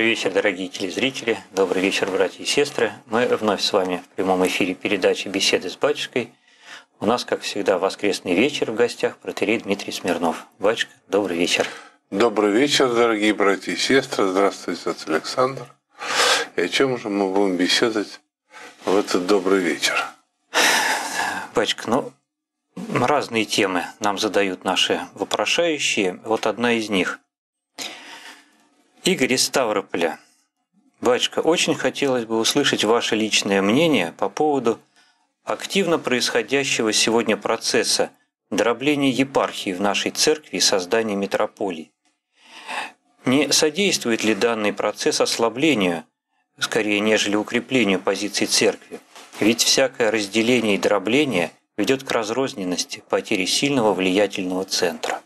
Добрый вечер, дорогие телезрители, добрый вечер, братья и сестры. Мы вновь с вами в прямом эфире передачи «Беседы с батюшкой». У нас, как всегда, воскресный вечер в гостях протерей Дмитрий Смирнов. Батюшка, добрый вечер. Добрый вечер, дорогие братья и сестры. Здравствуйте, отец Александр. И о чем же мы будем беседовать в этот добрый вечер? Батюшка, ну, разные темы нам задают наши вопрошающие. Вот одна из них. Игорь из Ставрополя. Батюшка, очень хотелось бы услышать ваше личное мнение по поводу активно происходящего сегодня процесса дробления епархии в нашей церкви и создания метрополий. Не содействует ли данный процесс ослаблению, скорее, нежели укреплению позиций церкви? Ведь всякое разделение и дробление ведет к разрозненности, потере сильного влиятельного центра.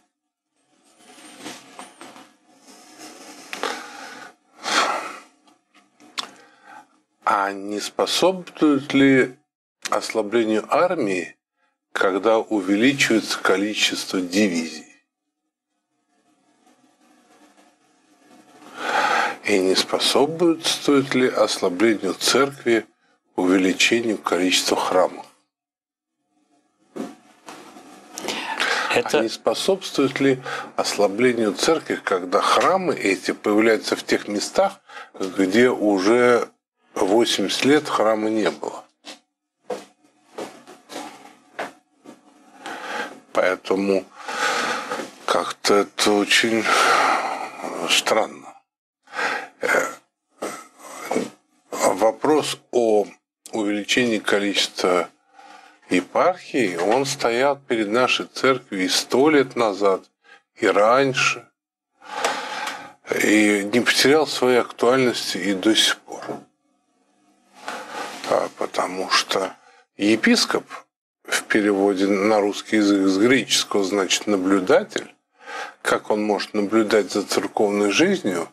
А не способствует ли ослаблению армии, когда увеличивается количество дивизий? И не способствует ли ослаблению церкви увеличению количества храмов? Это... А не способствует ли ослаблению церкви, когда храмы эти появляются в тех местах, где уже 80 лет храма не было? Поэтому как-то это очень странно. Э, вопрос о увеличении количества епархии, он стоял перед нашей церковью и сто лет назад, и раньше, и не потерял своей актуальности и до сих пор. А потому что епископ в переводе на русский язык с греческого значит наблюдатель, как он может наблюдать за церковной жизнью,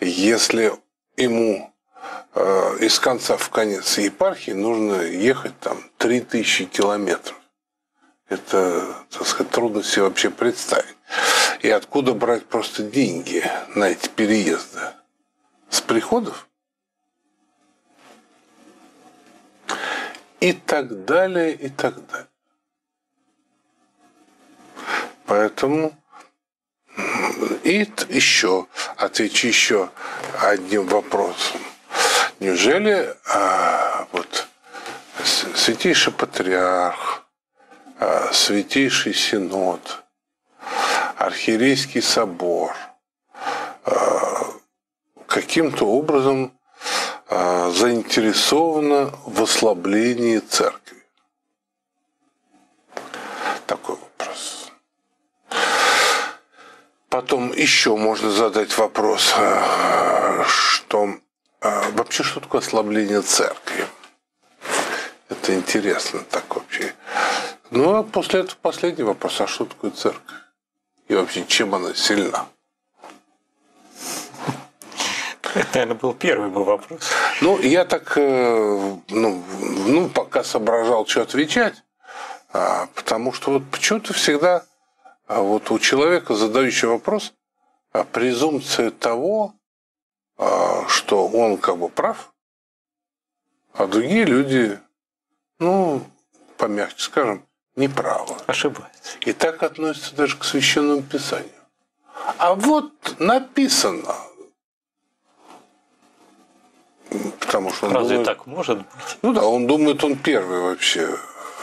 если ему Э, из конца в конец епархии нужно ехать там 3000 километров. Это, так сказать, трудно себе вообще представить. И откуда брать просто деньги на эти переезды? С приходов? И так далее, и так далее. Поэтому и еще, отвечу еще одним вопросом. Неужели а, вот святейший патриарх, а, святейший синод, архиерейский собор а, каким-то образом а, заинтересованы в ослаблении церкви? Такой вопрос. Потом еще можно задать вопрос, а, что а вообще, что такое ослабление церкви? Это интересно так вообще. Ну, а после этого последний вопрос. А что такое церковь? И вообще, чем она сильна? Это, наверное, был первый был вопрос. Ну, я так, э, ну, ну, пока соображал, что отвечать, а, потому что вот почему-то всегда а вот у человека, задающего вопрос, презумпция того, а, что он как бы прав, а другие люди, ну, помягче скажем, неправы. Ошибаются. И так относятся даже к священному писанию. А вот написано, потому что он Разве думает, так может быть? Ну да, он думает, он первый вообще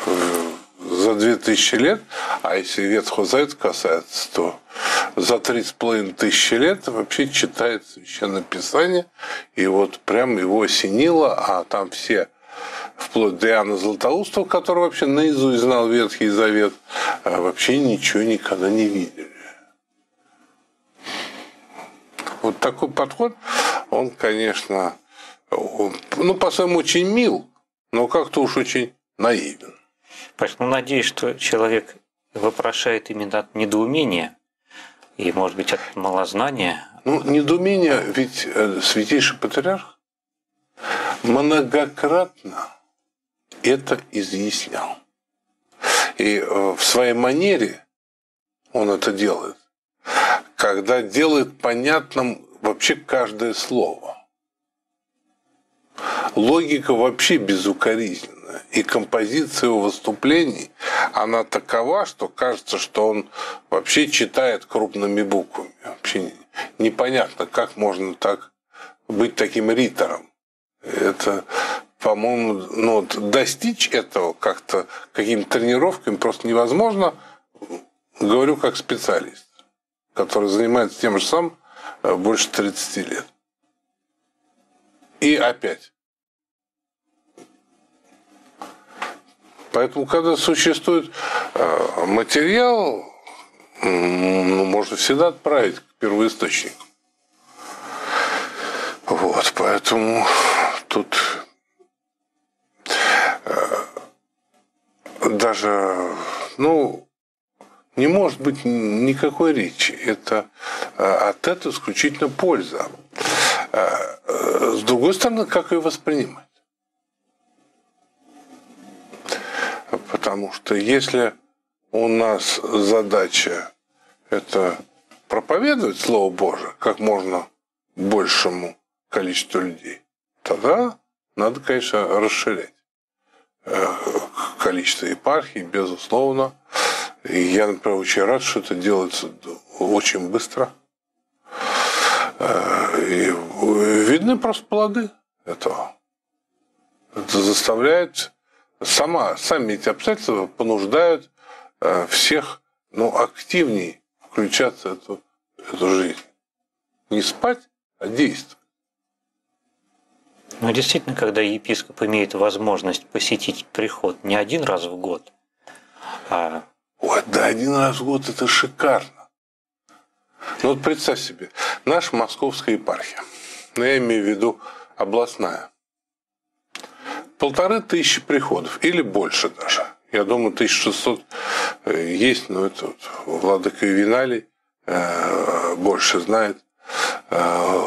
э, за 2000 лет, а если Ветхого Завета касается, то за три с половиной тысячи лет вообще читает Священное Писание, и вот прям его осенило, а там все вплоть до Иоанна Златоустова, который вообще наизусть знал Ветхий Завет, а вообще ничего никогда не видели. Вот такой подход, он, конечно, он, ну, по-своему, очень мил, но как-то уж очень наивен. Поэтому надеюсь, что человек вопрошает именно от недоумения и, может быть, от малознания. Ну, недоумение, ведь э, святейший патриарх многократно это изъяснял. И э, в своей манере он это делает, когда делает понятным вообще каждое слово. Логика вообще безукоризненная. И композиция его выступлений, она такова, что кажется, что он вообще читает крупными буквами. Вообще непонятно, как можно так быть таким ритором. Это, по-моему, ну, достичь этого как-то какими-то тренировками просто невозможно. Говорю как специалист, который занимается тем же самым э, больше 30 лет. И опять. Поэтому, когда существует э, материал, ну, можно всегда отправить к первоисточнику. Вот, поэтому тут э, даже, ну, не может быть никакой речи. Это э, от этого исключительно польза. С другой стороны, как ее воспринимать? Потому что если у нас задача это проповедовать Слово Божие как можно большему количеству людей, тогда надо, конечно, расширять э, количество епархий, безусловно. И я, например, очень рад, что это делается очень быстро. Э, и видны просто плоды этого. Это заставляет сама, сами эти обстоятельства понуждают э, всех ну, активнее включаться в эту, эту жизнь. Не спать, а действовать. Ну, действительно, когда епископ имеет возможность посетить приход не один раз в год, а... Ой, да, один раз в год это шикарно. Ну вот представь себе, наша московская епархия, ну, я имею в виду областная, полторы тысячи приходов или больше даже. Я думаю, 1600 э, есть, но это вот Владыка Виналий э, больше знает. Э,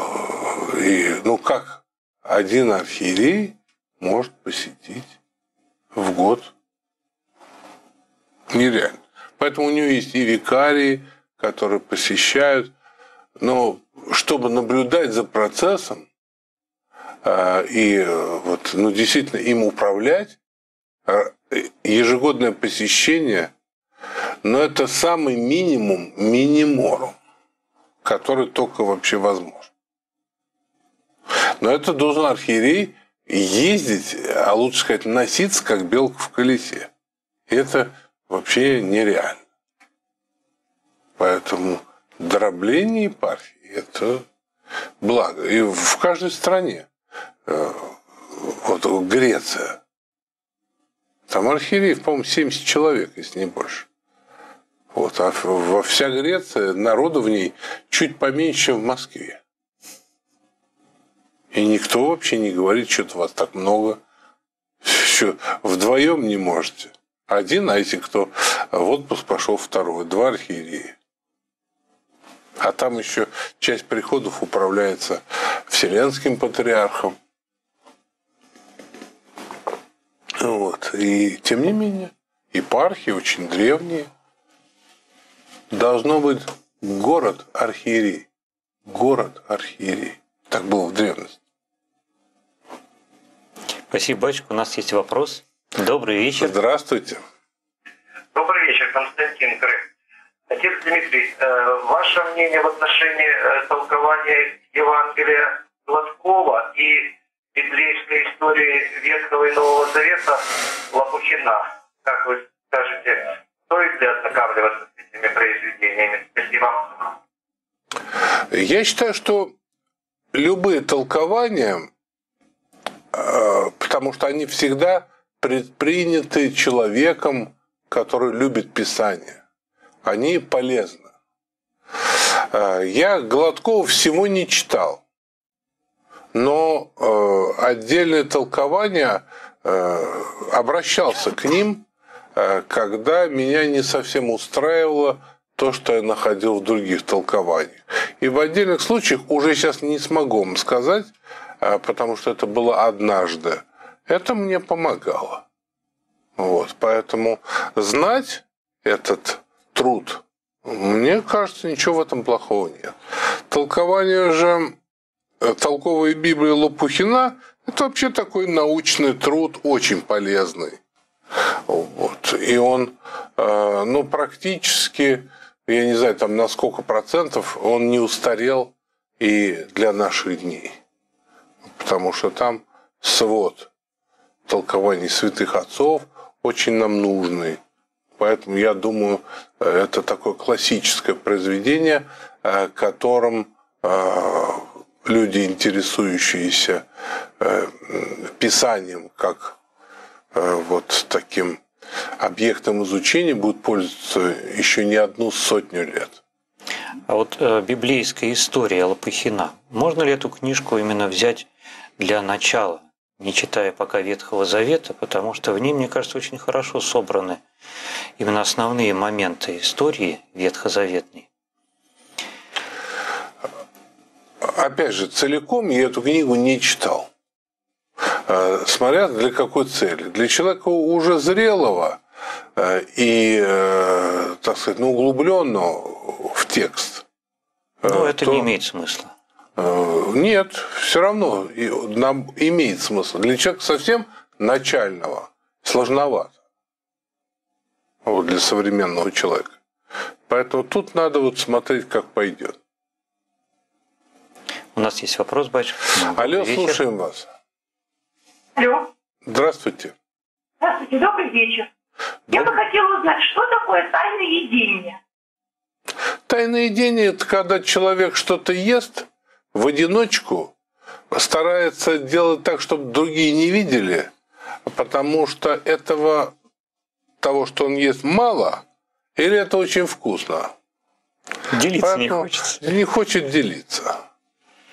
и, ну, как один архиерей может посетить в год? Нереально. Поэтому у него есть и викарии, которые посещают. Но чтобы наблюдать за процессом, и э, вот, ну, действительно им управлять, а, ежегодное посещение, но это самый минимум миниморум, который только вообще возможен. Но это должен архиерей ездить, а лучше сказать, носиться, как белка в колесе. И это вообще нереально. Поэтому дробление епархии – это благо. И в каждой стране. Э, вот Греция. Там архиереев, по-моему, 70 человек, если не больше. Вот, а во вся Греция народу в ней чуть поменьше, чем в Москве. И никто вообще не говорит, что-то вас так много. Что, вдвоем не можете. Один, а эти, кто в отпуск пошел второй. Два архиерея. А там еще часть приходов управляется Вселенским патриархом. Вот. И тем не менее, епархии очень древние. Должно быть город архиерей. Город архиерей. Так было в древности. Спасибо, батюшка. У нас есть вопрос. Добрый вечер. Здравствуйте. Добрый вечер, Константин Крым. Отец Дмитрий, э, ваше мнение в отношении э, толкования Евангелия Гладкова и библейской истории Ветхого и Нового Завета Лопухина. Как вы скажете, стоит ли ознакомливаться с этими произведениями? Спасибо. Я считаю, что любые толкования, э, потому что они всегда предприняты человеком, который любит Писание. Они полезны. Э, я Гладкова всего не читал но э, отдельное толкование э, обращался к ним, э, когда меня не совсем устраивало то, что я находил в других толкованиях. И в отдельных случаях уже сейчас не смогу вам сказать, э, потому что это было однажды. Это мне помогало. Вот, поэтому знать этот труд, мне кажется, ничего в этом плохого нет. Толкование же толковая Библия Лопухина – это вообще такой научный труд, очень полезный. Вот. И он, э, ну, практически, я не знаю, там на сколько процентов, он не устарел и для наших дней. Потому что там свод толкований святых отцов очень нам нужный. Поэтому я думаю, это такое классическое произведение, э, которым э, люди, интересующиеся писанием как Э, вот таким объектом изучения будут пользоваться еще не одну сотню лет. А вот э, библейская история Лопухина, можно ли эту книжку именно взять для начала, не читая пока Ветхого Завета, потому что в ней, мне кажется, очень хорошо собраны именно основные моменты истории ветхозаветной. Опять же, целиком я эту книгу не читал. Э, смотря для какой цели. Для человека уже зрелого э, и, э, так сказать, ну, углубленного в текст. Ну, это то... не имеет смысла. Нет, все равно нам имеет смысл. Для человека совсем начального сложновато. Вот для современного человека. Поэтому тут надо вот смотреть, как пойдет. У нас есть вопрос, батюшка. Алло, слушаем вас. Алло. Здравствуйте. Здравствуйте, добрый вечер. Добрый. Я бы хотела узнать, что такое тайное едение? Тайное едение – это когда человек что-то ест в одиночку, старается делать так, чтобы другие не видели, потому что этого, того, что он ест, мало, или это очень вкусно. Делиться Поэтому не хочется. Не хочет делиться.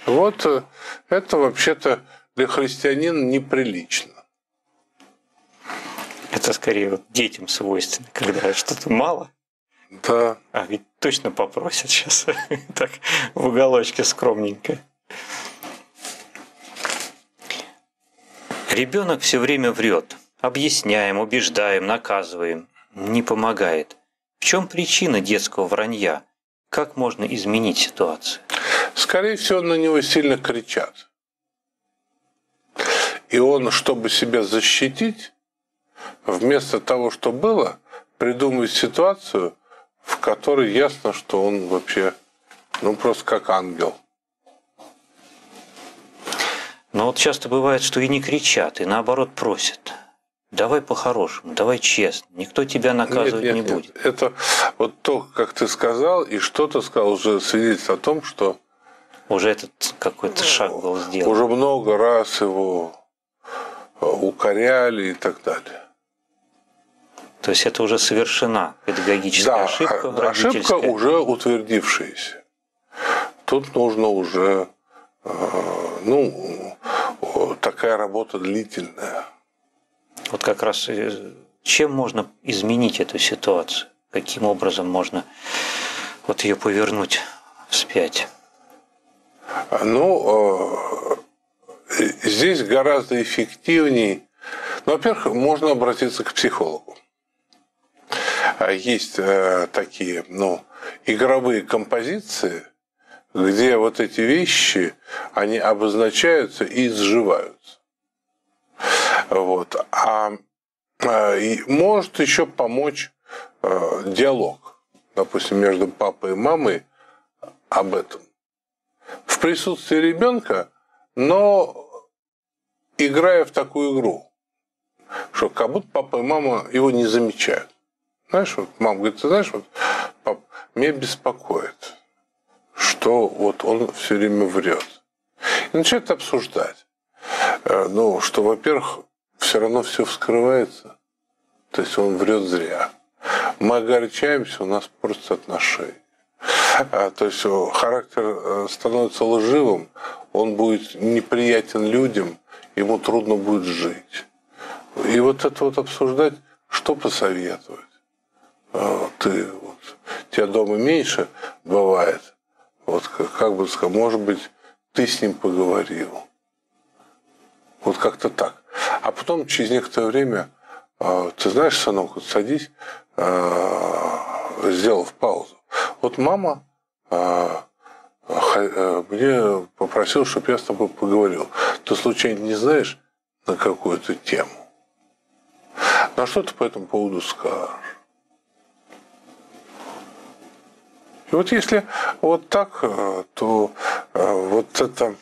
Вот э, это вообще-то для христианина неприлично. Это скорее вот детям свойственно, когда что-то мало. Да. А ведь точно попросят сейчас. так, в уголочке скромненько. Ребенок все время врет. Объясняем, убеждаем, наказываем. Не помогает. В чем причина детского вранья? Как можно изменить ситуацию? Скорее всего, на него сильно кричат. И он, чтобы себя защитить, вместо того, что было, придумывает ситуацию, в которой ясно, что он вообще, ну, просто как ангел. Но вот часто бывает, что и не кричат, и наоборот просят. Давай по-хорошему, давай честно. Никто тебя наказывать нет, нет, не будет. Нет. Это вот то, как ты сказал, и что ты сказал, уже свидетельствует о том, что уже этот какой-то шаг был сделан. Уже много раз его укоряли и так далее. То есть это уже совершена педагогическая да, ошибка. А, ошибка уже утвердившаяся. Тут нужно уже э, ну, такая работа длительная. Вот как раз э, чем можно изменить эту ситуацию? Каким образом можно вот ее повернуть вспять? Ну, э, здесь гораздо эффективнее. Ну, во-первых, можно обратиться к психологу. А есть э, такие, ну, игровые композиции, где вот эти вещи, они обозначаются и сживаются. Вот. А, и может еще помочь э, диалог, допустим, между папой и мамой об этом. В присутствии ребенка но играя в такую игру, что как будто папа и мама его не замечают. Знаешь, вот мама говорит, ты знаешь, вот, пап, меня беспокоит, что вот он все время врет. И начинает обсуждать. Э, ну, что, во-первых, все равно все вскрывается. То есть он врет зря. Мы огорчаемся, у нас просто отношения. А, то есть характер э, становится лживым, он будет неприятен людям, ему трудно будет жить. И вот это вот обсуждать, что посоветовать. А, ты, вот, тебя дома меньше бывает, вот как бы сказать, может быть, ты с ним поговорил. Вот как-то так. А потом через некоторое время, а, ты знаешь, сынок, вот садись, сделав паузу. Вот мама э, мне попросил, чтобы я с тобой поговорил. Ты случайно не знаешь на какую-то тему? На что ты по этому поводу скажешь? И вот если вот так, э, то э, вот это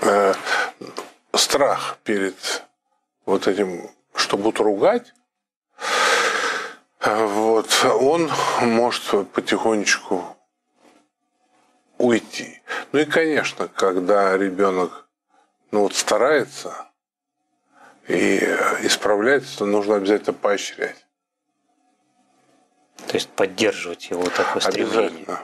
э, страх перед вот этим, что будут ругать, вот, он может потихонечку уйти. Ну и, конечно, когда ребенок ну, вот старается и исправляется, то нужно обязательно поощрять. То есть поддерживать его такое стремление. Обязательно.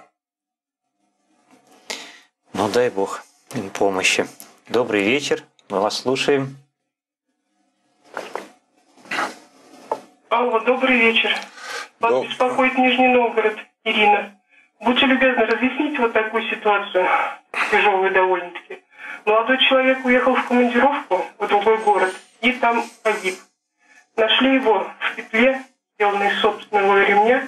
Ну дай Бог им помощи. Добрый вечер, мы вас слушаем. Алло, добрый вечер. Вас Доб- беспокоит Нижний Новгород, Ирина. Будьте любезны, разъясните вот такую ситуацию, тяжелую довольно-таки. Молодой человек уехал в командировку в другой город и там погиб. Нашли его в петле, сделанной собственного ремня,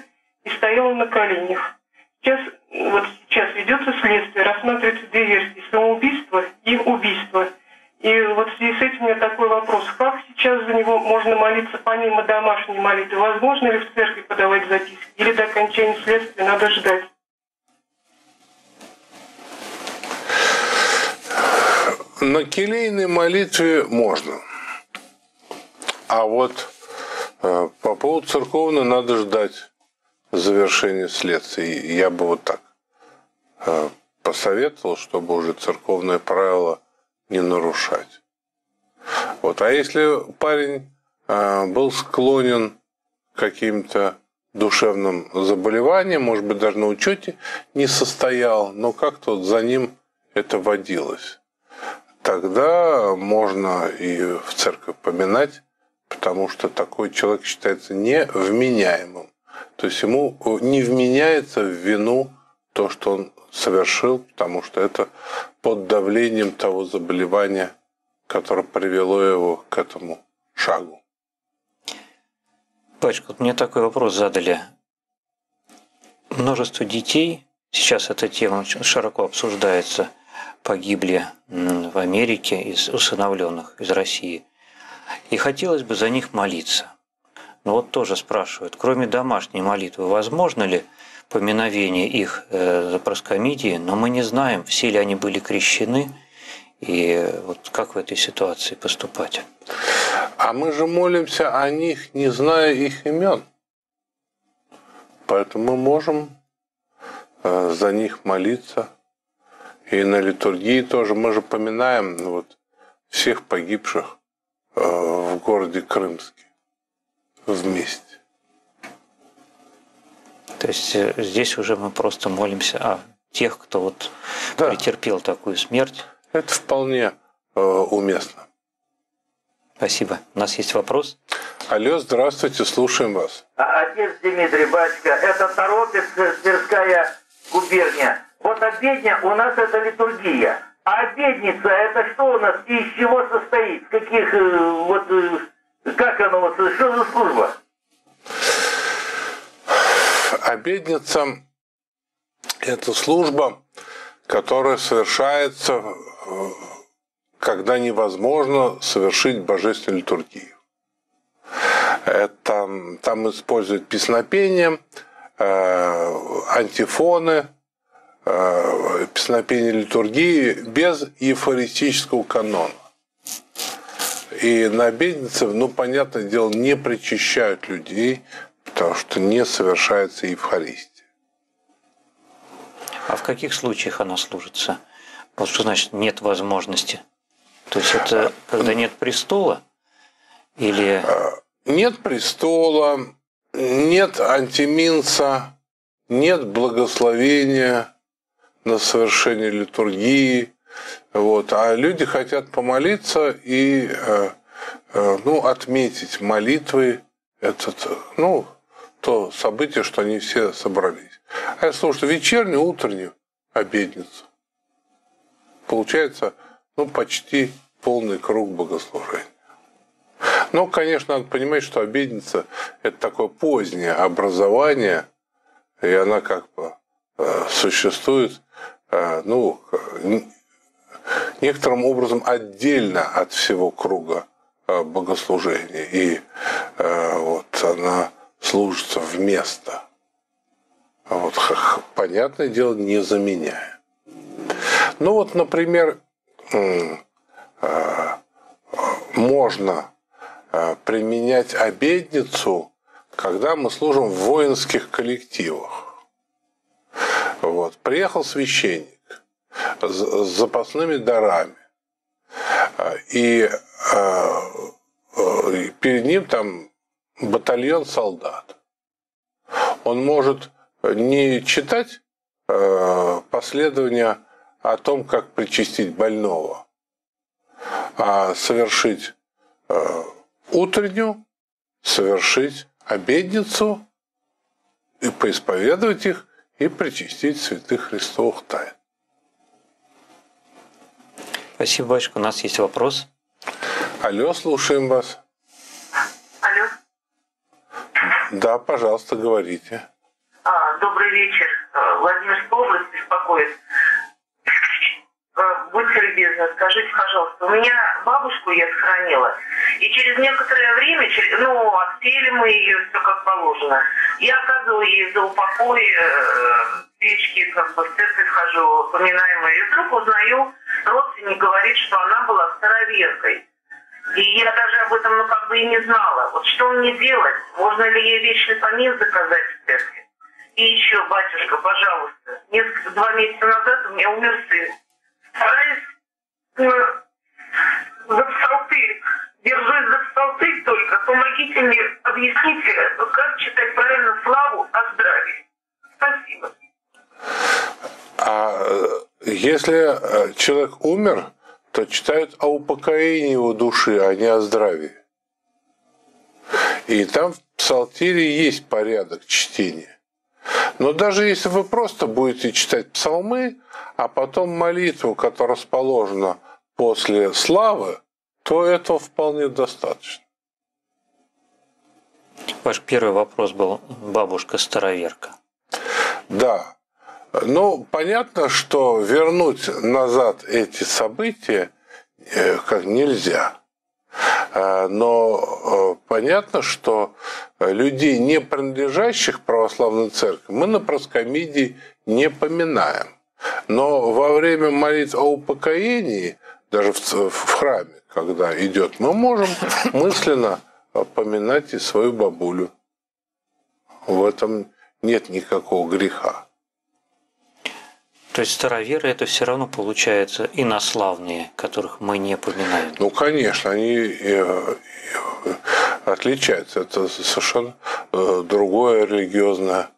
и стоял на коленях. Сейчас, вот сейчас ведется следствие, рассматриваются две версии – самоубийство и убийство. И вот в связи с этим у меня такой вопрос. Как сейчас за него можно молиться помимо домашней молитвы? Возможно ли в церкви подавать записки? Или до окончания следствия надо ждать? На келейной молитве можно. А вот э, по поводу церковной надо ждать завершения следствия. Я бы вот так э, посоветовал, чтобы уже церковное правило не нарушать. Вот. А если парень э, был склонен к каким-то душевным заболеваниям, может быть, даже на учете не состоял, но как-то вот за ним это водилось тогда можно и в церковь поминать, потому что такой человек считается невменяемым. То есть ему не вменяется в вину то, что он совершил, потому что это под давлением того заболевания, которое привело его к этому шагу. Пачка, вот мне такой вопрос задали. Множество детей, сейчас эта тема широко обсуждается, погибли в Америке из усыновленных из России. И хотелось бы за них молиться. Но вот тоже спрашивают, кроме домашней молитвы, возможно ли поминовение их э, за проскомидии, но мы не знаем, все ли они были крещены, и вот как в этой ситуации поступать. А мы же молимся о них, не зная их имен. Поэтому мы можем э, за них молиться. И на литургии тоже. Мы же поминаем ну, вот, всех погибших э, в городе Крымске вместе. То есть э, здесь уже мы просто молимся о тех, кто вот Да. претерпел такую смерть. Это вполне э, уместно. Спасибо. У нас есть вопрос. Алло, здравствуйте, слушаем вас. А, Отец Дмитрий, батюшка, это Торопец, э, Тверская губерния. Вот обедня у нас это литургия. А обедница это что у нас и из чего состоит? Каких, э, вот, э, как оно, вот, что за служба? Обедница – это служба, которая совершается, э, когда невозможно совершить божественную литургию. Это, там используют песнопение, э, антифоны, э, песнопение литургии без евхаристического канона. И на обеднице, ну, понятное дело, не причащают людей, потому что не совершается Евхаристия. А в каких случаях она служится? Вот что значит нет возможности? То есть это когда нет престола? Или Нет престола, нет антиминца, нет благословения на совершение литургии. Вот. А люди хотят помолиться и э, э, ну, отметить молитвой этот, ну, то событие, что они все собрались. А если слушать вечернюю, утреннюю обедницу, получается ну, почти полный круг богослужения. Но, конечно, надо понимать, что обедница – это такое позднее образование, и она как бы э, существует, ну, н- некоторым образом отдельно от всего круга э, богослужения. И э, вот она служится вместо. Вот, понятное дело, не заменяя. Ну вот, например, э, можно применять обедницу, когда мы служим в воинских коллективах. Вот. Приехал священник с запасными дарами. И перед ним там батальон солдат. Он может не читать последования о том, как причастить больного, а совершить утреннюю, совершить обедницу и поисповедовать их и причастить святых Христовых тайн. Спасибо, батюшка. У нас есть вопрос. Алло, слушаем вас. Алло. Да, пожалуйста, говорите. А, добрый вечер. А, Владимирская область беспокоит. А, будьте любезны, скажите, пожалуйста, у меня бабушку я сохранила, и через некоторое время, ну, отпели мы ее, все как положено. Я оказываю ей за упокой э, свечки, как бы в церковь хожу, поминаем ее. И вдруг узнаю, родственник говорит, что она была староверкой. И я даже об этом, ну, как бы и не знала. Вот что мне делать? Можно ли ей вечный помин заказать в церкви? И еще, батюшка, пожалуйста, несколько, два месяца назад у меня умер сын. Стараюсь э, за псалтырь, держусь за псалтырь только. Помогите мне, объясните, как читать правильно славу о здравии. Спасибо. А э, если э, человек умер, то читают о упокоении его души, а не о здравии. И там в псалтире есть порядок чтения. Но даже если вы просто будете читать псалмы, а потом молитву, которая расположена после славы, то этого вполне достаточно. Ваш первый вопрос был бабушка-староверка. Да. Ну, понятно, что вернуть назад эти события э, как нельзя. А, но э, понятно, что людей, не принадлежащих православной церкви, мы на проскомидии не поминаем. Но во время молитв о упокоении, даже в, в храме, когда идет, мы можем мысленно поминать и свою бабулю. В этом нет никакого греха. То есть староверы это все равно получается инославные, которых мы не поминаем. Ну, конечно, они э, э, отличаются. Это совершенно э, другое религиозное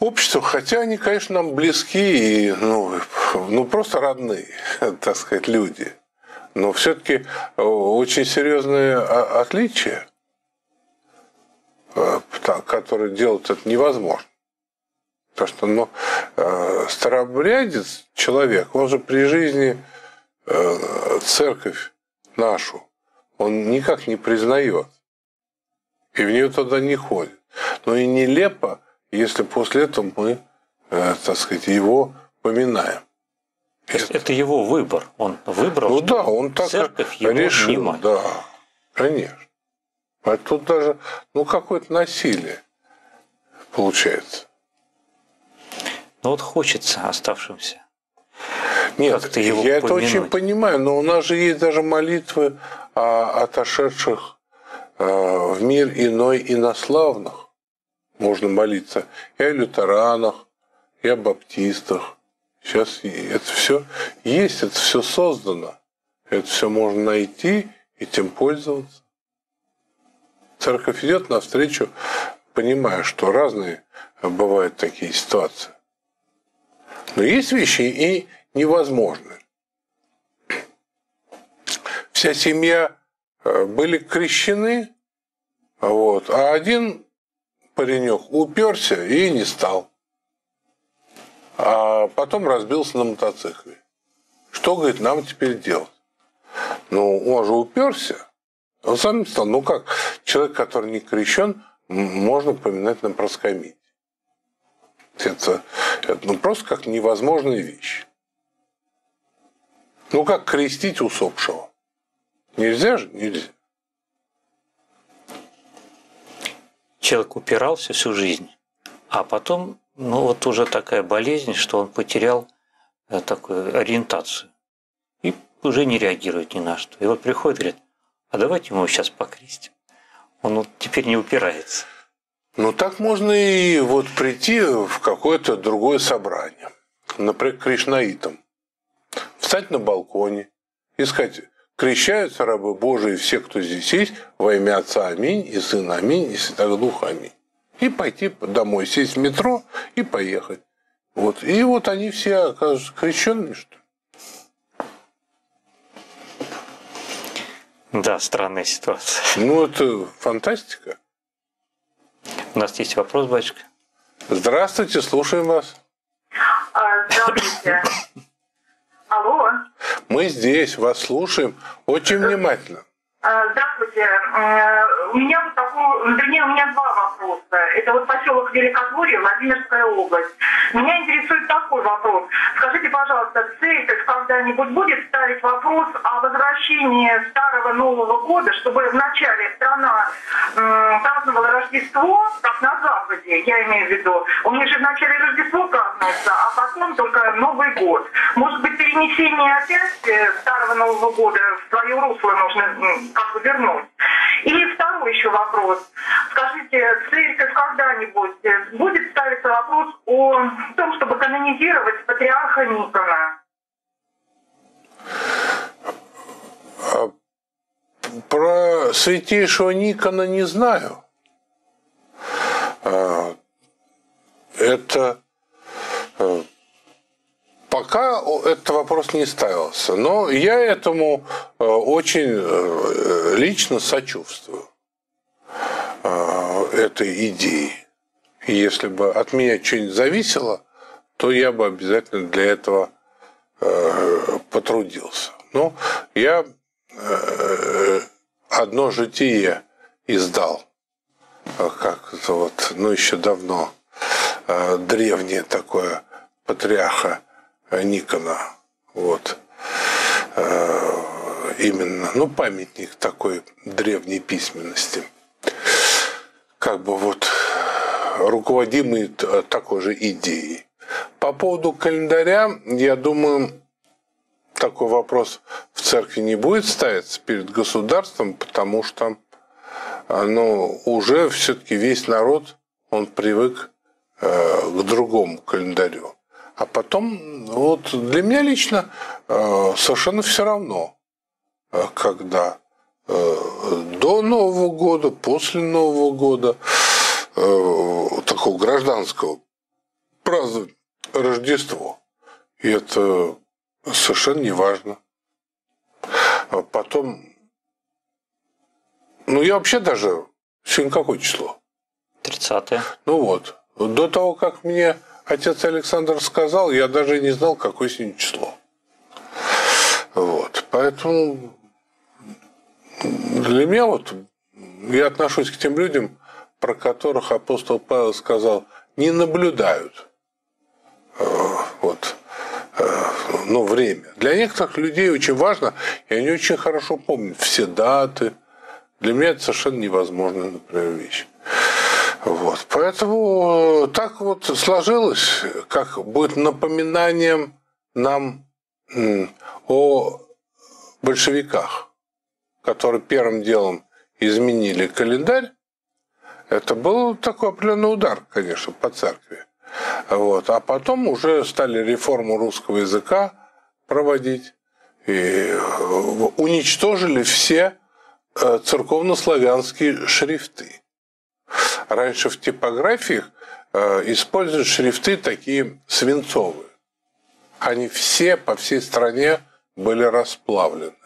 общество, хотя они, конечно, нам близки и ну, ну просто родные, так сказать, люди. Но все-таки очень серьезные отличия, которые делают это невозможно. Потому что ну, э, старообрядец человек, он же при жизни э, церковь нашу, он никак не признает. И в нее туда не ходит. Но и нелепо, если после этого мы, э, так сказать, его поминаем. То есть это его выбор. Он выбрал, ну, да, он так церковь его решил, внимает. Да, конечно. А тут даже ну, какое-то насилие получается. Но вот хочется оставшимся. Нет, я помянуть. это очень понимаю, но у нас же есть даже молитвы о отошедших э, в мир иной инославных. Можно молиться и о лютеранах, и о баптистах. Сейчас это все есть, это все создано. Это все можно найти и тем пользоваться. Церковь идет навстречу, понимая, что разные бывают такие ситуации. Но есть вещи и невозможны. Вся семья э, были крещены, вот, а один паренек уперся и не стал. А потом разбился на мотоцикле. Что, говорит, нам теперь делать? Ну, он же уперся. Он сам не стал. Ну как, человек, который не крещен, можно поминать на проскомите. Это, это ну, просто как невозможная вещь. Ну как крестить усопшего? Нельзя же? Нельзя. Человек упирался всю жизнь, а потом, ну вот уже такая болезнь, что он потерял э, такую ориентацию и уже не реагирует ни на что. И вот приходит говорит, а давайте мы его сейчас покрестим. Он вот теперь не упирается. Ну так можно и вот прийти в какое-то другое собрание, например, кришнаитам, встать на балконе и сказать, крещаются рабы Божии, все, кто здесь есть, во имя Отца Аминь, и Сына Аминь, и Святого Духа Аминь. И пойти домой, сесть в метро и поехать. Вот. И вот они все окажутся крещенными, что ли. Да, странная ситуация. Ну, это фантастика. У нас есть вопрос, батюшка. Здравствуйте, слушаем вас. А, здравствуйте. Алло. Мы здесь, вас слушаем очень внимательно. А, Здравствуйте. Э, У меня вот такой, вернее, у меня два вопроса. Это вот поселок Великотворье, Владимирская область. Меня интересует такой вопрос. Скажите, пожалуйста, церковь когда-нибудь будет ставить вопрос о возвращении Старого Нового года, чтобы вначале страна праздновала Рождество, как на Западе, я имею в виду. У них же вначале Рождество празднуется, а потом только Новый год. Может быть, перенесение опять э, Старого Нового года в свое русло нужно как бы вернуть. И второй еще вопрос. Скажите, церковь когда-нибудь э, будет ставиться вопрос о том, чтобы канонизировать патриарха Никона? А Про святейшего Никона не знаю. А, Это э, пока этот вопрос не ставился. Но я этому э, очень э, лично сочувствую э, этой идеи. Если бы от меня что-нибудь зависело, то я бы обязательно для этого потрудился. Ну, я одно житие издал, как вот, ну еще давно, древнее такое патриарха Никона, вот, Э, именно, ну памятник такой древней письменности, как бы вот руководимый т- такой же идеей. По поводу календаря, я думаю, такой вопрос в церкви не будет ставиться перед государством, потому что ну, уже все-таки весь народ, он привык э, к другому календарю. А потом, вот для меня лично э, совершенно все равно, э, когда э, до Нового года, после Нового года, такого гражданского праздновать Рождество. И это совершенно не важно. А потом, ну я вообще даже, сегодня какое число? 30 Ну вот, до того, как мне отец Александр сказал, я даже не знал, какое сегодня число. Вот, поэтому для меня вот, я отношусь к тем людям, про которых апостол Павел сказал, не наблюдают э, вот, э, ну, время. Для некоторых людей очень важно, и они очень хорошо помнят все даты. Для меня это совершенно невозможная, например, вещь. Вот. Поэтому так вот сложилось, как будет напоминанием нам о большевиках, которые первым делом изменили календарь. Это был такой определенный удар, конечно, по церкви. Вот. А потом уже стали реформу русского языка проводить и э, уничтожили все э, церковнославянские шрифты. Раньше в типографиях э, используют шрифты такие свинцовые. Они все по всей стране были расплавлены,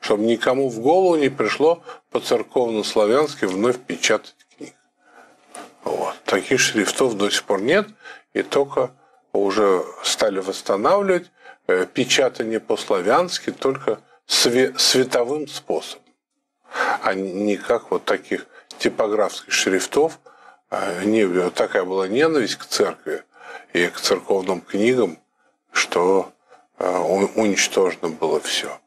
чтобы никому в голову не пришло по церковно-славянски вновь печатать книг. Вот. Таких шрифтов до сих пор нет, и только уже стали восстанавливать э, печатание по-славянски только све- световым способом, а не как вот таких типографских шрифтов. А, Не, такая была ненависть к церкви и к церковным книгам, что уничтожено было все.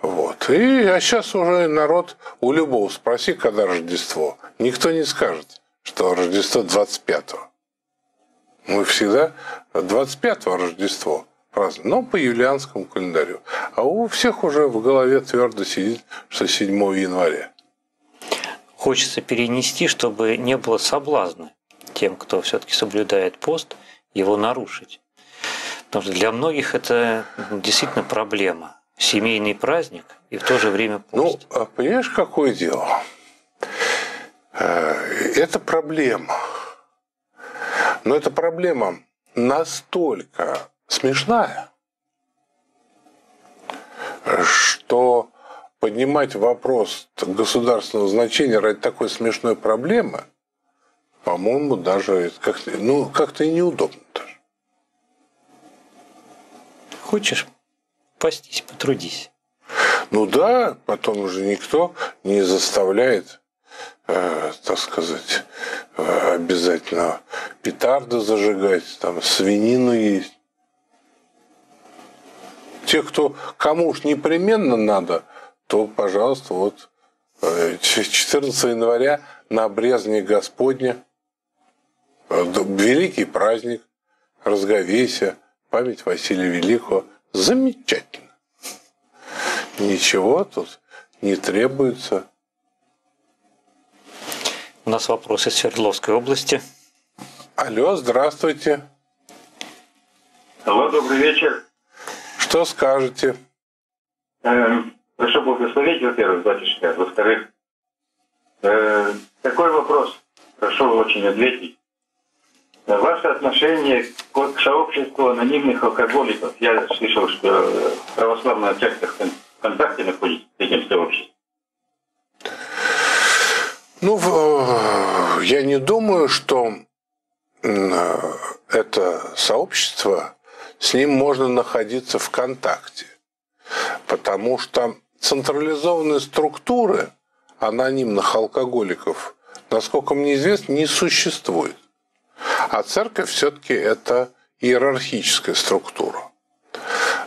Вот. И, а сейчас уже народ у любого спроси, когда Рождество. Никто не скажет, что Рождество 25-го. Мы всегда 25-го Рождество празднуем, но по юлианскому календарю. А у всех уже в голове твердо сидит, что 7 января. Хочется перенести, чтобы не было соблазна тем, кто все-таки соблюдает пост, его нарушить. Потому что для многих это действительно проблема семейный праздник и в то же время пост. Ну, а понимаешь, какое дело? Э, это проблема. Но эта проблема настолько смешная, что поднимать вопрос государственного значения ради такой смешной проблемы, по-моему, даже как-то, ну, как-то и неудобно даже. Хочешь Пастись, потрудись. Ну да, потом уже никто не заставляет, э, так сказать, э, обязательно петарды зажигать, там свинину есть. Те, кто кому уж непременно надо, то, пожалуйста, вот 14 э, января на обрезание Господня, э, великий праздник, разговесия, память Василия Великого – Замечательно. Ничего тут не требуется. У нас вопрос из Свердловской области. Алло, здравствуйте. Алло, добрый вечер. Что скажете? Э, прошу благословить, во-первых, батюшка. Во-вторых, э, такой вопрос. Прошу очень ответить. Ваше отношение к сообществу анонимных алкоголиков. Я слышал, что православная церковь в контакте находится с этим сообществом. Ну, э, я не думаю, что это сообщество, с ним можно находиться в контакте. Потому что централизованные структуры анонимных алкоголиков, насколько мне известно, не существует. А церковь все-таки это иерархическая структура.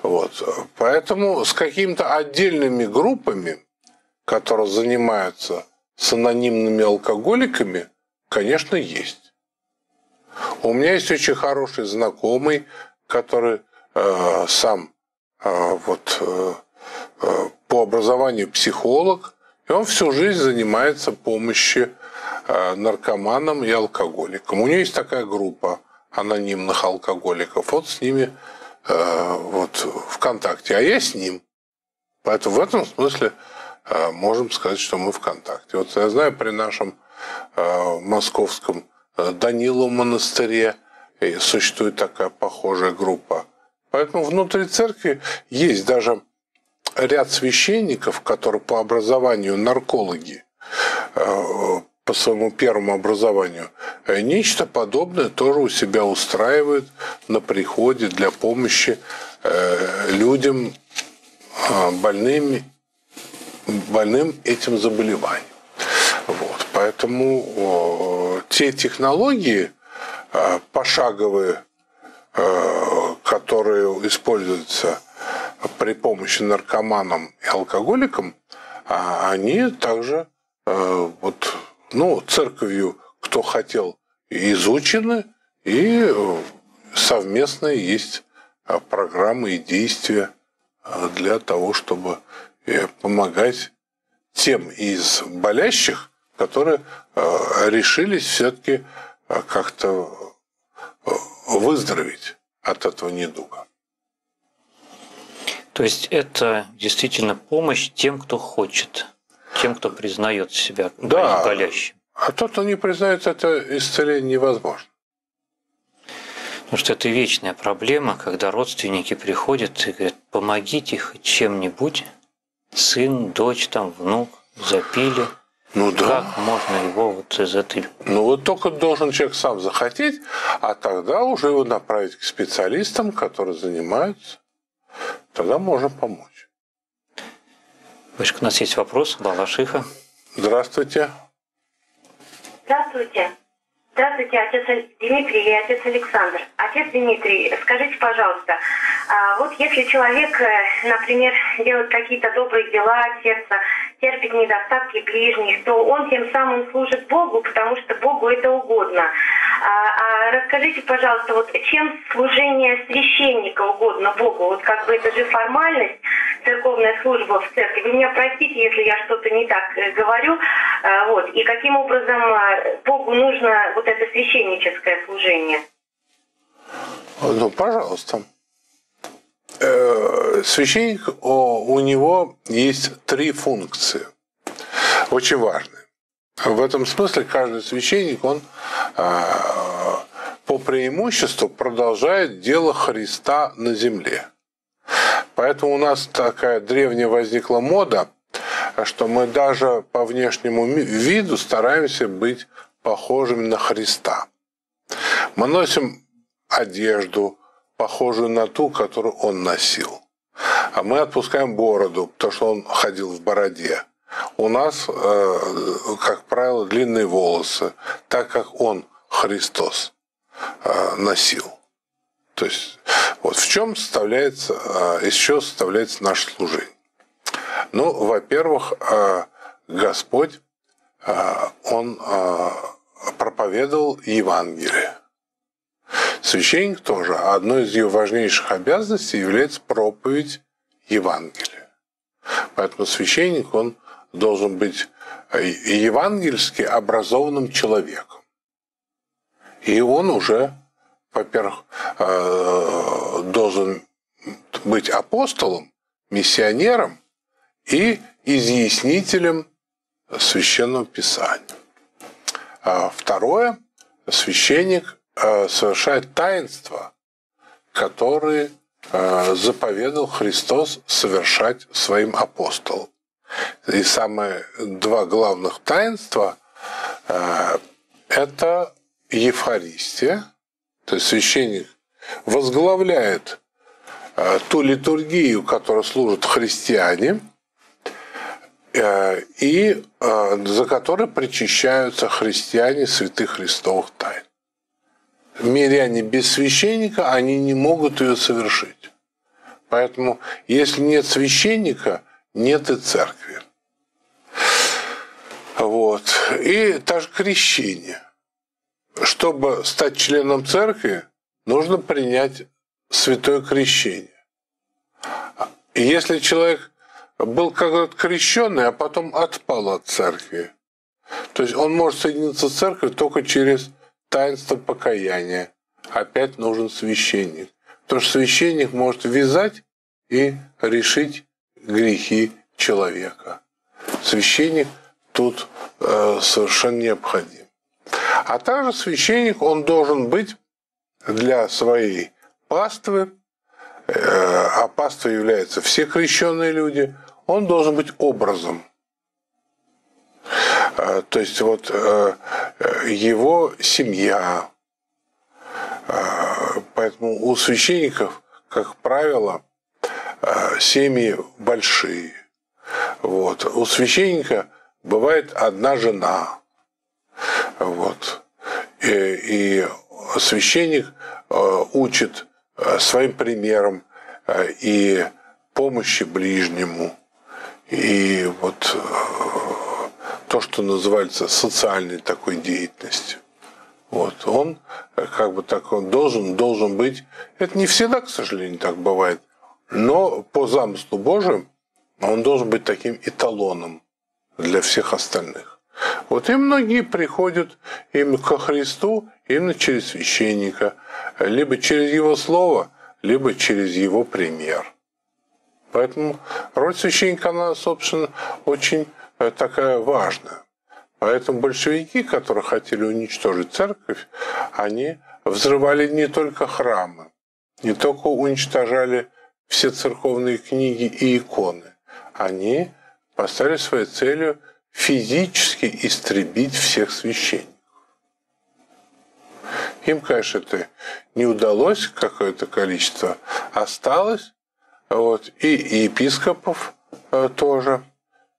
Вот. Поэтому с какими-то отдельными группами, которые занимаются с анонимными алкоголиками, конечно, есть. У меня есть очень хороший знакомый, который э, сам э, вот, э, э по образованию психолог, и он всю жизнь занимается помощью Э, наркоманам и алкоголикам. У нее есть такая группа анонимных алкоголиков. Вот с ними э, вот ВКонтакте, а я с ним. Поэтому в этом смысле э, можем сказать, что мы ВКонтакте. Вот я знаю, при нашем московском Даниловом монастыре существует такая похожая группа. Поэтому внутри церкви есть даже ряд священников, которые по образованию наркологи, по своему первому образованию, э, нечто подобное тоже у себя устраивают на приходе для помощи э, людям больными, больным этим заболеванием. Вот. Поэтому те технологии пошаговые, которые используются при помощи наркоманам и алкоголикам, они также вот ну, церковью, кто хотел, изучены, и э, совместные есть э, программы и действия э, для того, чтобы помогать тем из болящих, которые решились все-таки как-то выздороветь от этого недуга. То есть это действительно помощь тем, кто хочет тем, кто признает себя да, болящим. А тот, кто не признает это исцеление невозможно. Потому что это вечная проблема, когда родственники приходят и говорят, помогите хоть чем-нибудь, сын, дочь, там, внук, запили. Ну да. Как можно его вот из этой... Ну вот только должен человек сам захотеть, а тогда уже его направить к специалистам, которые занимаются. Тогда можно помочь. Вышка, у нас есть вопрос. Балашиха. Здравствуйте. Здравствуйте. Здравствуйте, отец Дмитрий и отец Александр. Отец Дмитрий, скажите, пожалуйста, А вот если человек, э, например, делает какие-то добрые дела от терпит недостатки ближних, то он тем самым служит Богу, потому что Богу это угодно. А, а расскажите, пожалуйста, вот чем служение священника угодно Богу? Вот как бы это же формальность, церковная служба в церкви. Вы меня простите, если я что-то не так э, говорю. А, вот. И каким образом а, Богу нужно вот это священническое служение? Ну, пожалуйста. Э, священник, у него есть три функции, очень важные. В этом смысле каждый священник, он а, по преимуществу продолжает дело Христа на земле. Поэтому у нас такая древняя возникла мода, что мы даже по внешнему виду стараемся быть похожими на Христа. Мы носим одежду, похожую на ту, которую он носил. А мы отпускаем бороду, потому что он ходил в бороде. У нас, э, как правило, длинные волосы, так как он, Христос, э, носил. То есть вот в чем составляется, э, чего составляется наше служение. Ну, во-первых, Господь, Он проповедовал Евангелие. Священник тоже. Одной из ее важнейших обязанностей является проповедь Евангелия. Поэтому священник, он должен быть евангельски образованным человеком. И он уже, во-первых, э, должен быть апостолом, миссионером и изъяснителем священного писания. А второе, священник Э, совершает таинства, которые э, заповедал Христос совершать своим апостолам. И самые два главных таинства э, – это Евхаристия, то есть священник возглавляет ту литургию, которую служат христиане, и за которой причащаются христиане святых христовых тайн миряне без священника, они не могут ее совершить. Поэтому, если нет священника, нет и церкви. Вот. И также крещение. Чтобы стать членом церкви, нужно принять святое крещение. Если человек был как-то крещенный, а потом отпал от церкви, то есть он может соединиться с церковью только через таинство покаяния. Опять нужен священник. Потому что священник может вязать и решить грехи человека. Священник тут э, совершенно необходим. А также священник, он должен быть для своей паствы, э, а паства являются все крещенные люди, он должен быть образом – а, то есть вот э, его семья. Поэтому у священников, как правило, семьи большие. Вот. У священника бывает одна жена. Вот. И, и священник учит своим примером и помощи ближнему. И вот то, что называется социальной такой деятельностью. Вот, он как бы так он должен, должен быть. Это не всегда, к сожалению, так бывает. Но по замыслу Божьему он должен быть таким эталоном для всех остальных. Вот и многие приходят именно ко Христу именно через священника, либо через его слово, либо через его пример. Поэтому роль священника, она, собственно, очень такая важная. Поэтому большевики, которые хотели уничтожить церковь, они взрывали не только храмы, не только уничтожали все церковные книги и иконы. Они поставили своей целью физически истребить всех священников. Им, конечно, это не удалось, какое-то количество осталось, вот, и епископов э, тоже –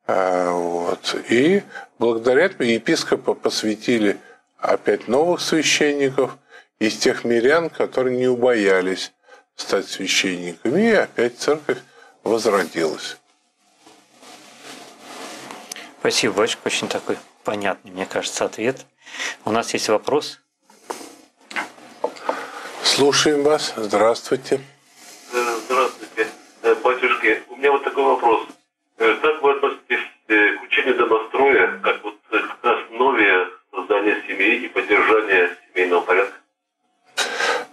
а, вот. И благодаря этому епископа посвятили опять новых священников из тех мирян, которые не убоялись стать священниками, и опять церковь возродилась. Спасибо, батюшка. Очень такой понятный, мне кажется, ответ. У нас есть вопрос. Слушаем вас. Здравствуйте. Э, Здравствуйте, Э, батюшки. У меня вот такой вопрос. Э, Как вы относитесь э, к учению домостроя, как вот к основе создания семьи и поддержания семейного порядка?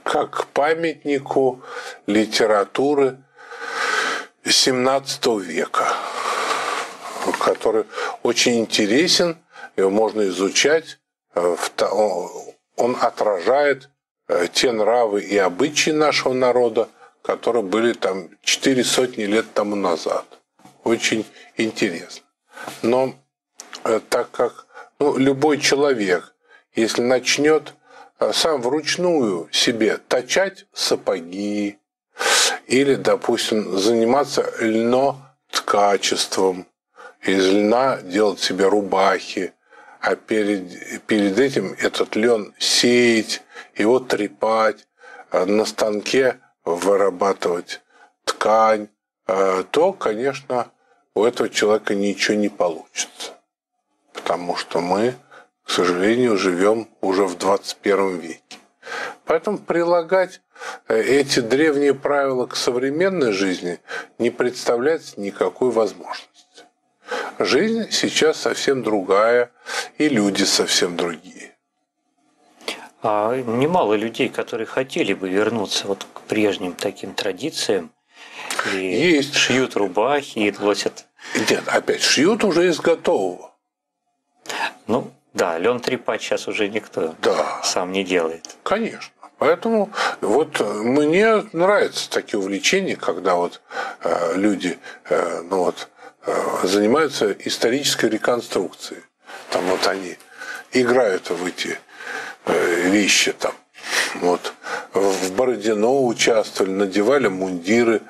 Как памятнику литературы XVII века, который очень интересен, его можно изучать. э, Он отражает те нравы и обычаи нашего народа, которые были там четыре сотни лет тому назад. Очень интересно. Но э, так как ну, любой человек, если начнет э, сам вручную себе точать сапоги или, допустим, заниматься льноткачеством, из льна делать себе рубахи, а перед, перед этим этот лен сеять, его трепать, э, на станке вырабатывать ткань, э, то, конечно, у этого человека ничего не получится. Потому что мы, к сожалению, живем уже в 21 веке. Поэтому прилагать э, эти древние правила к современной жизни не представляется никакой возможности. Жизнь сейчас совсем другая, и люди совсем другие. А немало людей, которые хотели бы вернуться вот к прежним таким традициям. И Есть. шьют рубахи и носят. Нет, опять шьют уже из готового. Ну, да, лен трепать сейчас уже никто Да. сам не делает. Конечно. Поэтому вот мне нравятся такие увлечения, когда вот э, люди э, ну вот, э, занимаются исторической реконструкцией. Там вот они играют в эти э, вещи там. Вот. В Бородино участвовали, надевали мундиры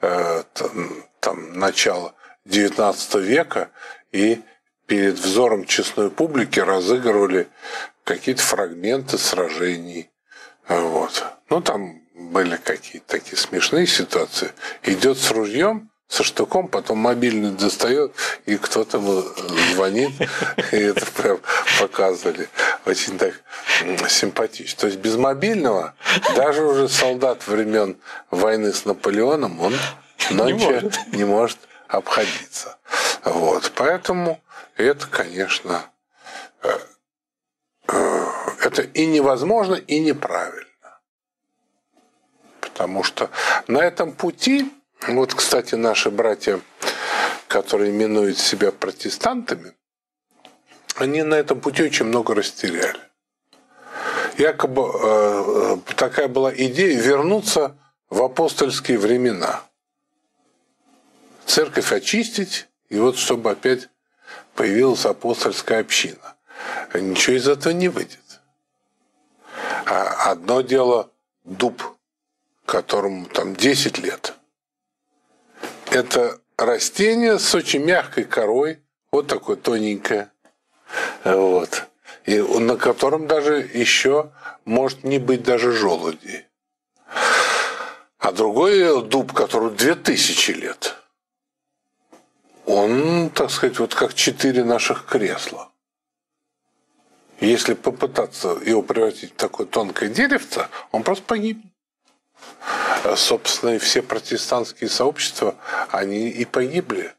э, там, там начала XIX века и перед взором честной публики разыгрывали какие-то фрагменты сражений. Вот. Ну, там были какие-то такие смешные ситуации. Идет с ружьем, со штуком, потом мобильный достает, и кто-то звонит, и это прям показывали. Очень так симпатично. То есть без мобильного даже уже солдат времен войны с Наполеоном, он ночью может. не может обходиться. Вот. Поэтому это, конечно, э, э, это и невозможно, и неправильно. Потому что на этом пути, вот, кстати, наши братья, которые именуют себя протестантами, они на этом пути очень много растеряли. Якобы э, э, такая была идея вернуться в апостольские времена. Церковь очистить, и вот чтобы опять появилась апостольская община. Ничего из этого не выйдет. А одно дело дуб, которому там 10 лет. Это растение с очень мягкой корой, вот такое тоненькое, вот, и на котором даже еще может не быть даже желуди. А другой дуб, который 2000 лет, он, так сказать, вот как четыре наших кресла. Если попытаться его превратить в такое тонкое деревце, он просто погибнет. Собственно, и все протестантские сообщества, они и погибли.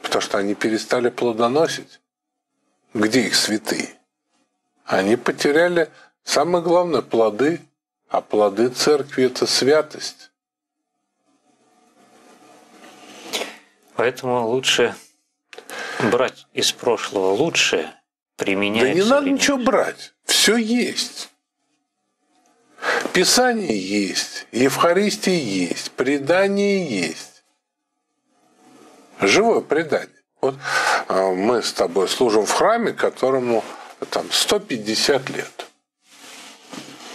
Потому что они перестали плодоносить. Где их святые? Они потеряли самое главное – плоды. А плоды церкви – это святость. Поэтому лучше брать из прошлого лучшее, применять. Да не надо ничего брать. Все есть. Писание есть, Евхаристия есть, предание есть. Живое предание. Вот мы с тобой служим в храме, которому там 150 лет.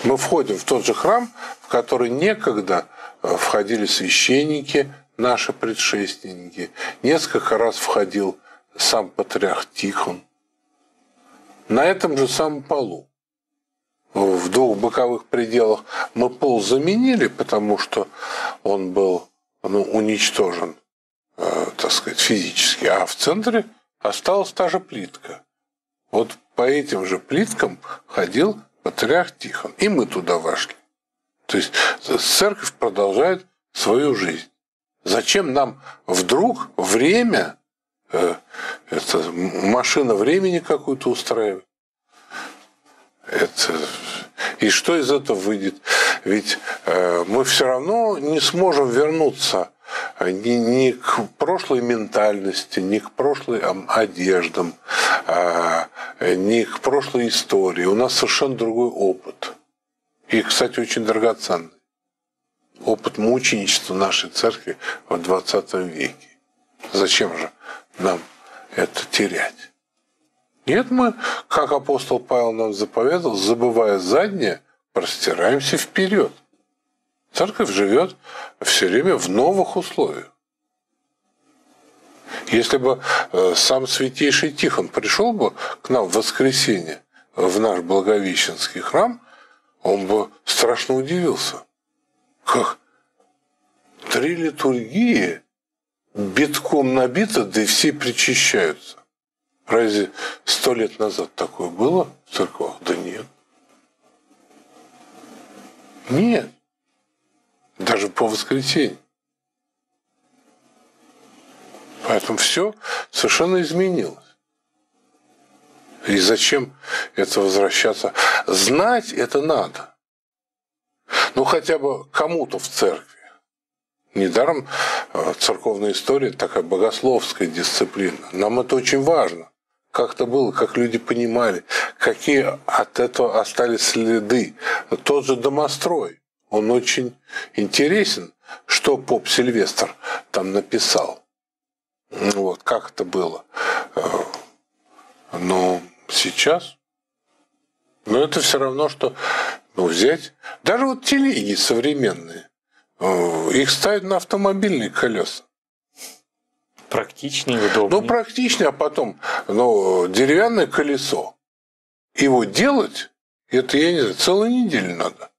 Мы входим в тот же храм, в который некогда э, входили священники, наши предшественники. Несколько раз входил сам патриарх Тихон. На этом же самом полу. в двух боковых пределах мы пол заменили, потому что он был ну, уничтожен, э, так сказать, физически, а в центре осталась та же плитка. Вот по этим же плиткам ходил патриарх Тихон, и мы туда вошли. То есть церковь продолжает свою жизнь. Зачем нам вдруг время, э, это машина времени какую-то устраивать? Это, и что из этого выйдет? Ведь э, мы все равно не сможем вернуться ни, ни к прошлой ментальности, ни к прошлой одеждам, э, ни к прошлой истории. У нас совершенно другой опыт. И, кстати, очень драгоценный. Опыт мученичества нашей церкви в 20 веке. Зачем же нам это терять? Нет, мы, как апостол Павел нам заповедал, забывая заднее, простираемся вперед. Церковь живет все время в новых условиях. Если бы э, сам святейший Тихон пришел бы к нам в воскресенье в наш Благовещенский храм, он бы страшно удивился. Как? Три литургии битком набито, да и все причащаются. Разве сто лет назад такое было в церквах? Да нет. Нет. Даже по воскресенье. Поэтому все совершенно изменилось. И зачем это возвращаться? Знать это надо. Ну, хотя бы кому-то в церкви. Недаром э, церковная история такая богословская дисциплина. Нам это очень важно как это было, как люди понимали, какие от этого остались следы. Тот же домострой, он очень интересен, что поп Сильвестр там написал. Вот, как это было. Э, но сейчас, но это все равно, что ну, взять, даже вот телеги современные, э, их ставят на автомобильные колеса. Практичнее, удобнее. Ну, практичнее, а потом ну, деревянное колесо. Его делать, это, я не знаю, целую неделю надо.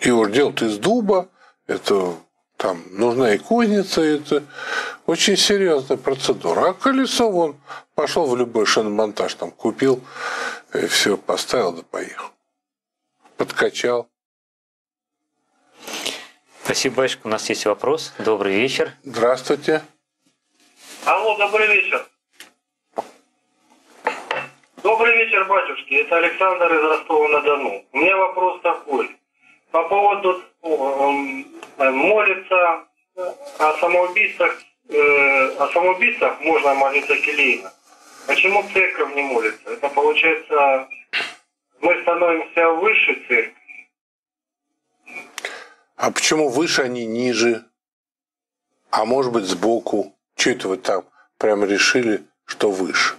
Его делать из дуба, это там нужна и кузница, это очень серьезная процедура. А колесо вон пошел в любой шиномонтаж, там купил, и все, поставил да поехал. Подкачал. Спасибо, батюшка. У нас есть вопрос. Добрый вечер. Здравствуйте. Алло, добрый вечер. Добрый вечер, батюшки. Это Александр из Ростова-на-Дону. У меня вопрос такой. По поводу э, молиться о самоубийствах, э, о самоубийствах можно молиться келейно. Почему церковь не молится? Это получается, мы становимся выше церкви. А почему выше они ниже? А может быть сбоку? Что это вы там прямо решили, что выше?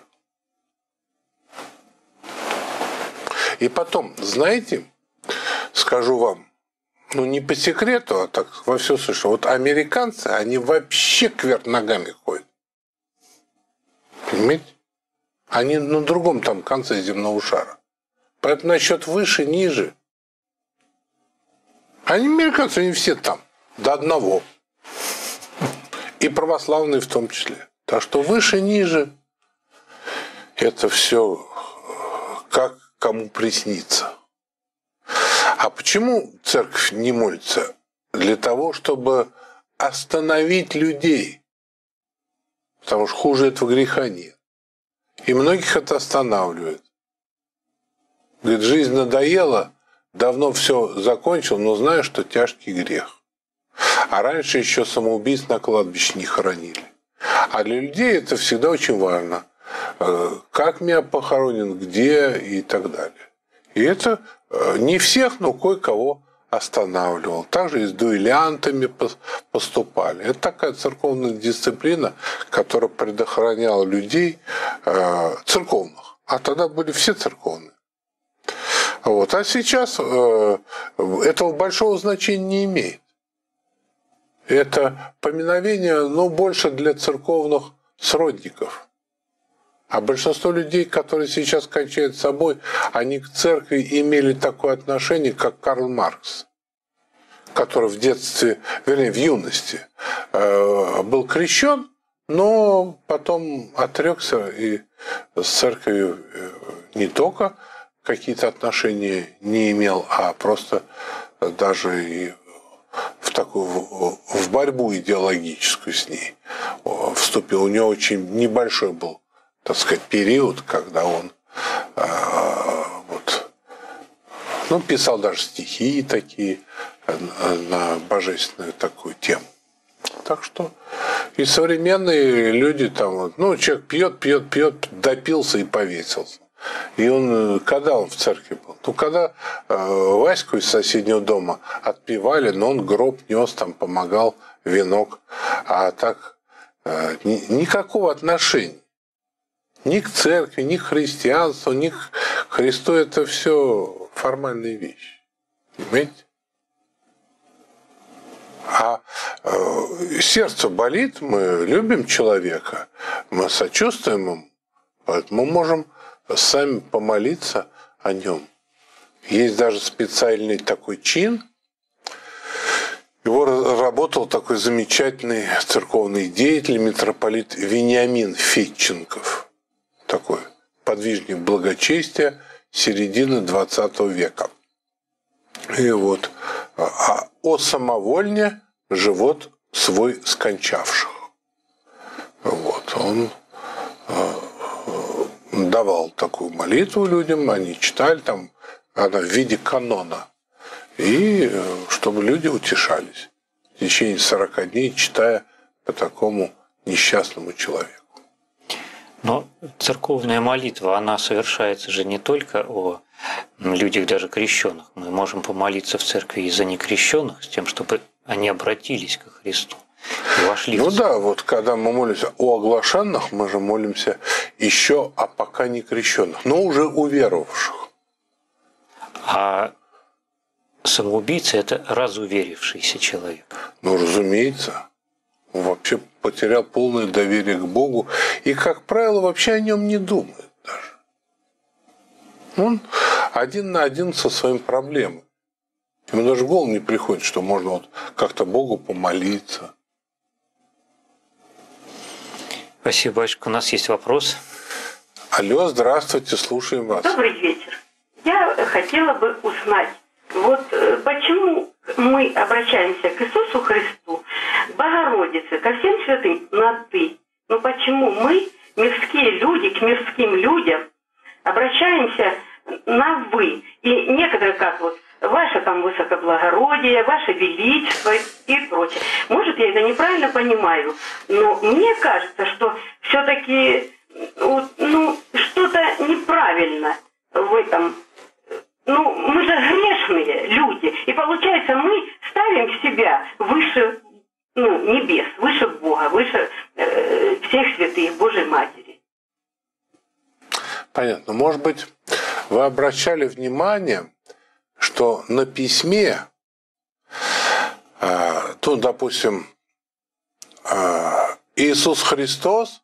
И потом, знаете, скажу вам, ну не по секрету, а так во все слышу, вот американцы, они вообще кверх ногами ходят. Понимаете? Они на другом там конце земного шара. Поэтому насчет выше, ниже – они американцы, они все там, до одного. И православные в том числе. Так что выше, ниже, это все как кому приснится. А почему церковь не молится? Для того, чтобы остановить людей. Потому что хуже этого греха нет. И многих это останавливает. Говорит, жизнь надоела, давно все закончил, но знаю, что тяжкий грех. А раньше еще самоубийц на кладбище не хоронили. А для людей это всегда очень важно. Э, как меня похоронен, где и так далее. И это не всех, но кое-кого останавливал. Также и с дуэлянтами поступали. Это такая церковная дисциплина, которая предохраняла людей э, церковных. А тогда были все церковные. Вот. А сейчас э, этого большого значения не имеет. Это поминовение, ну, больше для церковных сродников. А большинство людей, которые сейчас кончают собой, они к церкви имели такое отношение, как Карл Маркс, который в детстве, вернее, в юности э, был крещен, но потом отрекся и с церковью э, не только какие-то отношения не имел, а просто даже и в такую в борьбу идеологическую с ней вступил. У него очень небольшой был, так сказать, период, когда он э, вот, ну, писал даже стихи такие на божественную такую тему. Так что и современные люди там, ну, человек пьет, пьет, пьет, допился и повесился. И он, когда он в церкви был? Ну, когда э, Ваську из соседнего дома отпевали, но он гроб нес, там помогал, венок. А так э, ни, никакого отношения ни к церкви, ни к христианству, ни к Христу. Это все формальные вещи. Понимаете? А э, сердце болит, мы любим человека, мы сочувствуем ему, поэтому мы можем сами помолиться о нем. Есть даже специальный такой чин. Его разработал такой замечательный церковный деятель, митрополит Вениамин Фетченков. Такой подвижник благочестия середины 20 века. И вот а о самовольне живот свой скончавших. Вот, он э, давал такую молитву людям, они читали там, она в виде канона, и э, чтобы люди утешались в течение 40 дней, читая по такому несчастному человеку. Но церковная молитва, она совершается же не только о людях даже крещенных. Мы можем помолиться в церкви и за некрещенных, с тем, чтобы они обратились к Христу и вошли ну в да, вот когда мы молимся о оглашенных, мы же молимся еще о пока не крещенных, но уже уверовавших. А самоубийца – это разуверившийся человек. Ну, разумеется. Вообще потерял полное доверие к Богу и, как правило, вообще о нем не думает даже. Он один на один со своим проблемой. Ему даже в голову не приходит, что можно вот как-то Богу помолиться. Спасибо, батюшка. У нас есть вопрос. Алло, здравствуйте, слушаем вас. Добрый вечер. Я хотела бы узнать, вот э, почему мы обращаемся к Иисусу Христу, Богородице, ко всем святым на «ты». Но почему мы, мирские люди, к мирским людям, обращаемся на «вы». И некоторые как вот ваше там высокоблагородие, ваше величество и прочее. Может, я это неправильно понимаю, но мне кажется, что все-таки ну, что-то неправильно в этом. Ну, мы же грешные люди, и получается, мы ставим себя выше ну, небес, выше Бога, выше э, всех святых Божьей Матери. Понятно. Может быть, вы обращали внимание, что на письме, э, тут, допустим, э, Иисус Христос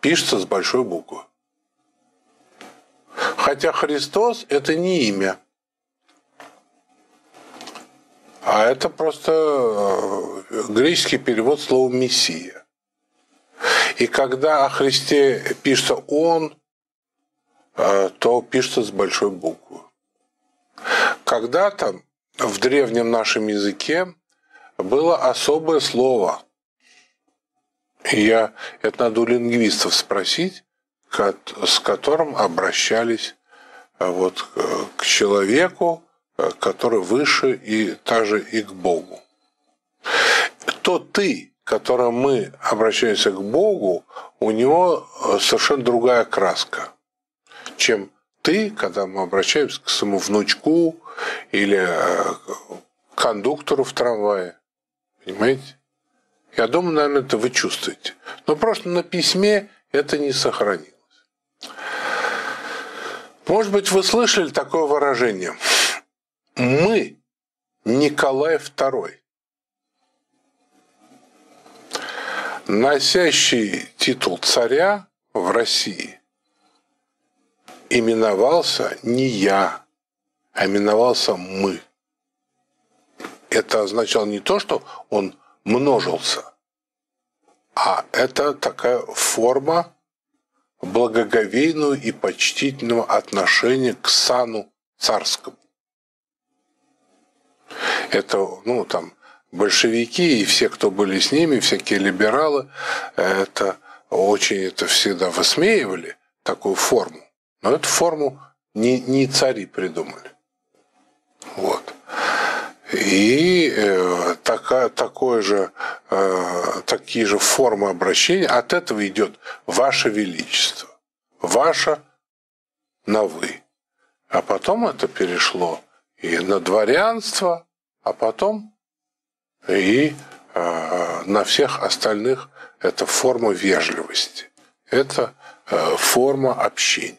пишется с большой буквы. Хотя Христос – это не имя, а это просто э, греческий перевод слова «мессия». И когда о Христе пишется «Он», то пишется с большой буквы. Когда-то в древнем нашем языке было особое слово. Я, это надо у лингвистов спросить, с которым обращались э, вот, э, к человеку, э, который выше и также и к Богу. То ты, которым мы обращаемся к Богу, у него совершенно другая краска, чем ты, когда мы обращаемся к своему внучку или э, кондуктору в трамвае. Понимаете? Я думаю, наверное, это вы чувствуете. Но просто на письме это не сохранилось. Может быть, вы слышали такое выражение. Мы Николай II, носящий титул царя в России именовался не я, а именовался мы. Это означало не то, что он множился, а это такая форма благоговейного и почтительного отношения к сану царскому. Это, ну, там, большевики и все, кто были с ними, всякие либералы, это очень это всегда высмеивали, такую форму. Но эту форму не, не цари придумали. Вот. И э, такая, такое же, э, такие же формы обращения, от этого идет Ваше Величество, Ваше на вы. А потом это перешло и на дворянство, а потом и э, на всех остальных это форма вежливости, это э, форма общения.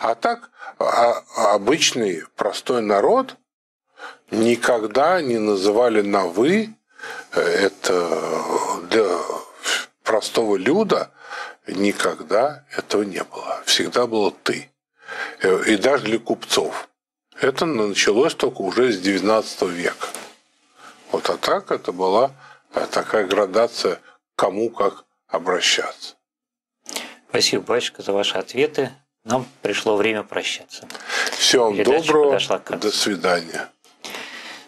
А так а, обычный простой народ никогда не называли на «вы». Это для простого люда никогда этого не было. Всегда было «ты». И даже для купцов. Это началось только уже с XIX века. Вот а так это была такая градация, кому как обращаться. Спасибо, батюшка, за ваши ответы. Нам пришло время прощаться. Всего вам доброго. До свидания.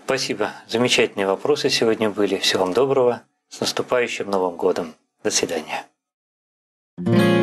Спасибо. Замечательные вопросы сегодня были. Всего вам доброго. С наступающим Новым годом. До свидания. thank you